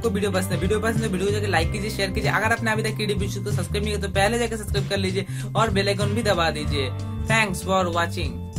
आपको वीडियो पसंद है, वीडियो पसंद है, वीडियो जाकर लाइक कीजिए शेयर कीजिए। अगर आपने अभी तक कीडी को सब्सक्राइब नहीं किया तो पहले जाकर सब्सक्राइब कर लीजिए और बेलाइकन भी दबा दीजिए। Thanks for watching